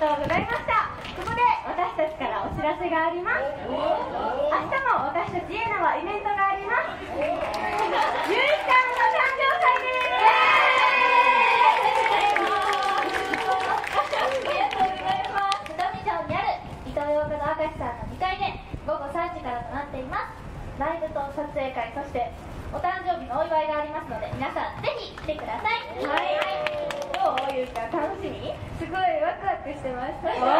とうございました。ここで私たちからお知らせがあります。明日も私たちエナはイベントがあります。ゆうちゃんの誕生祭です。さんの2階で午後3時からとなっています。ライブと撮影会そしてお誕生日のお祝いがあります。ので皆さんぜひ来てください、はい Yes.